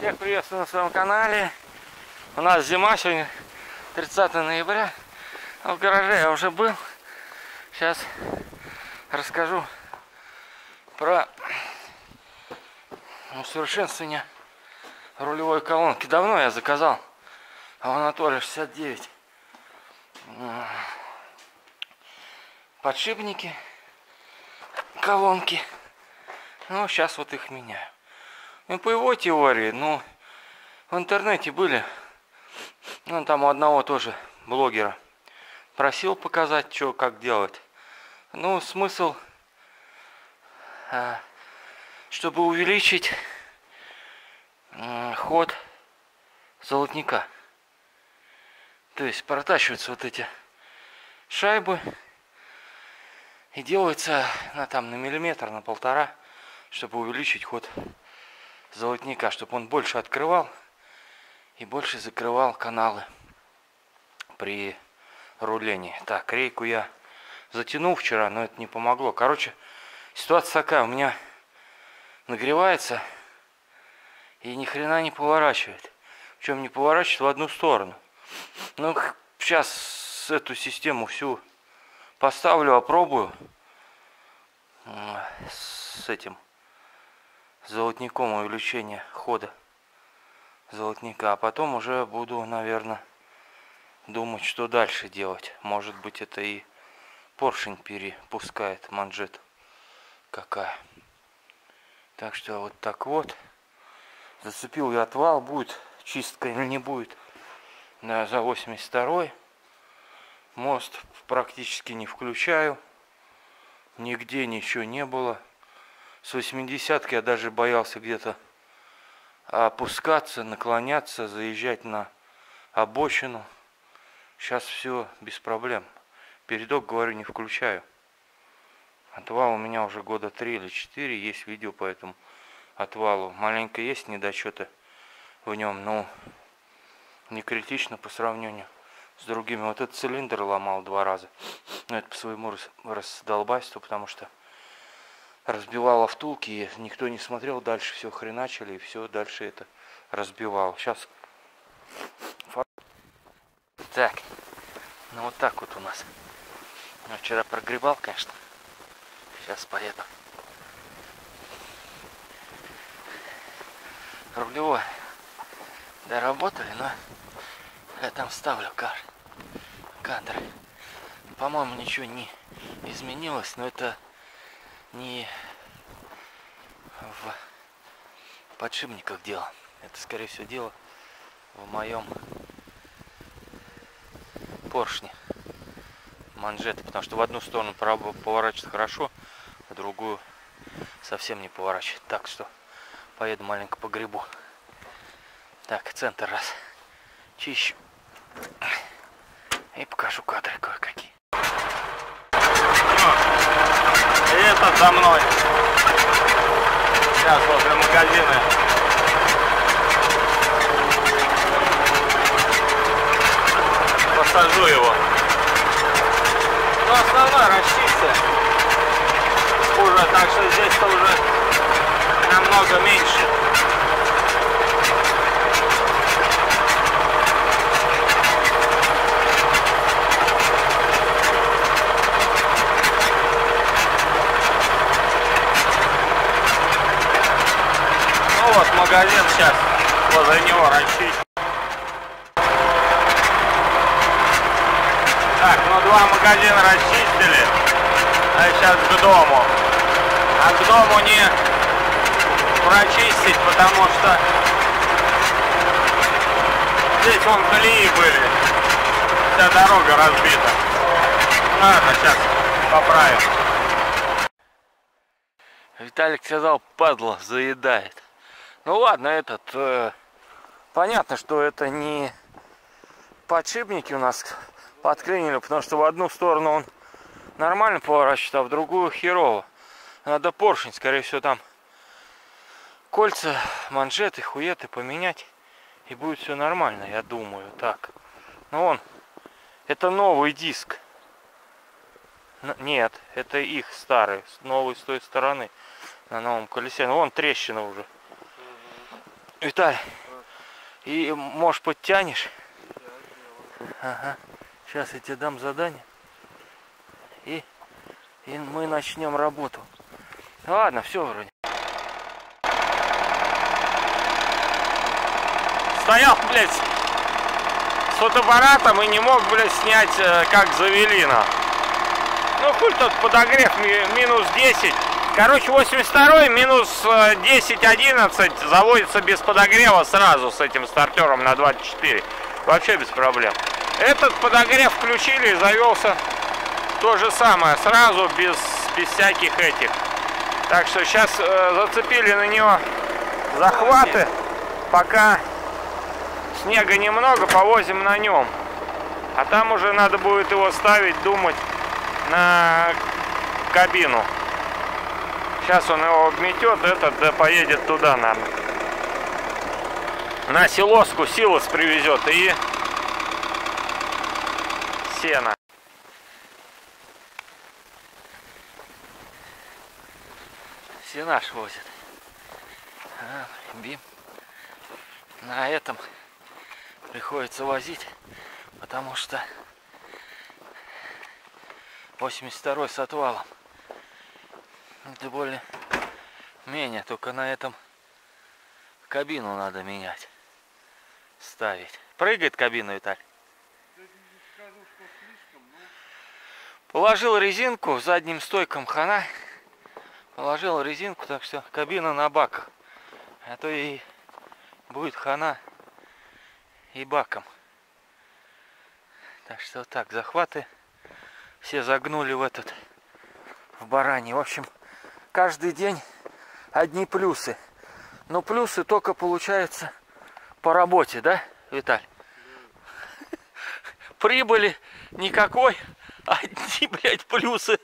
Всех приветствую на своем канале. У нас зима сегодня 30 ноября. А в гараже я уже был. Сейчас расскажу про усовершенствование рулевой колонки. Давно я заказал. А в Анатолия 69. Подшипники, колонки. Ну, сейчас вот их меняю. Ну, по его теории, ну, в интернете были, ну, там у одного тоже блогера, просил показать, что, как делать. Ну, смысл, а, чтобы увеличить ход золотника. То есть протащиваются вот эти шайбы и делается на там на миллиметр, на полтора, чтобы увеличить ход золотника, чтобы он больше открывал и больше закрывал каналы при рулении. Так, рейку я затянул вчера, но это не помогло. Короче, ситуация такая, у меня нагревается и ни хрена не поворачивает. Причем не поворачивает в одну сторону. Ну, сейчас эту систему всю поставлю, опробую с этим золотником увеличение хода золотника. А потом уже буду, наверное, думать, что дальше делать. Может быть, это и поршень перепускает манжет какая. Так что вот так вот. Зацепил я отвал. Будет чистка или не будет. Да, за 82 Мост практически не включаю. Нигде ничего не было. С 80 я даже боялся где-то опускаться, наклоняться, заезжать на обочину. Сейчас все без проблем. Передок, говорю, не включаю. Отвал у меня уже года три или четыре. Есть видео по этому отвалу. Маленько есть недочеты в нем, но не критично по сравнению с другими. Вот этот цилиндр ломал два раза. Но это по своему раздолбайству, потому что разбивала втулки, никто не смотрел, дальше все хреначили, и все дальше это разбивал. Сейчас... Так, ну вот так вот у нас. Я вчера прогребал, конечно. Сейчас поеду. Рулевой доработали, но я там ставлю кар кадры. По-моему, ничего не изменилось, но это не в подшипниках дело. Это, скорее всего, дело в моем поршне манжеты, потому что в одну сторону поворачивает хорошо, а другую совсем не поворачивает. Так что поеду маленько по грибу. Так, центр раз чищу. И покажу кадры кое-какие это за мной. Сейчас возле магазина. Посажу его. Ну, основной расчистка. Уже, так что здесь-то уже намного меньше. Сейчас возле него расчистить. Так, ну два магазина расчистили, а сейчас к дому. А к дому не прочистить, потому что здесь вон колеи были. Вся дорога разбита. Ладно, сейчас поправим. Виталик сказал, падла, заедает. Ну ладно, этот... Э, понятно, что это не подшипники у нас подклинили, потому что в одну сторону он нормально поворачивает, а в другую херово. Надо поршень, скорее всего, там кольца, манжеты, хуеты поменять. И будет все нормально, я думаю. Так. Ну он. Это новый диск. Нет, это их старый. Новый с той стороны. На новом колесе. Ну вон трещина уже. Виталий, и может подтянешь? Ага. Сейчас я тебе дам задание. И, и мы начнем работу. Ладно, все вроде. Стоял, блядь, с фотоаппаратом и не мог, блядь, снять, э, как завели на. Ну, хуй тот подогрев ми- минус 10. Короче, 82 минус э, 10-11 заводится без подогрева сразу с этим стартером на 24. Вообще без проблем. Этот подогрев включили и завелся то же самое, сразу без, без всяких этих. Так что сейчас зацепили на него захваты, пока снега немного, повозим на нем. А там уже надо будет его ставить, думать на кабину. Сейчас он его обметет, этот да, поедет туда, наверное. На селоску силос привезет и сено. Все наш возят. А, бим. На этом приходится возить, потому что 82 с отвалом. Это более менее, только на этом кабину надо менять, ставить. Прыгает кабина, Виталь? Положил резинку задним стойком хана. Положил резинку, так что кабина на баках. А то и будет хана и баком. Так что вот так, захваты все загнули в этот, в баране. В общем, каждый день одни плюсы. Но плюсы только получаются по работе, да, Виталь? Прибыли никакой, одни, блядь, плюсы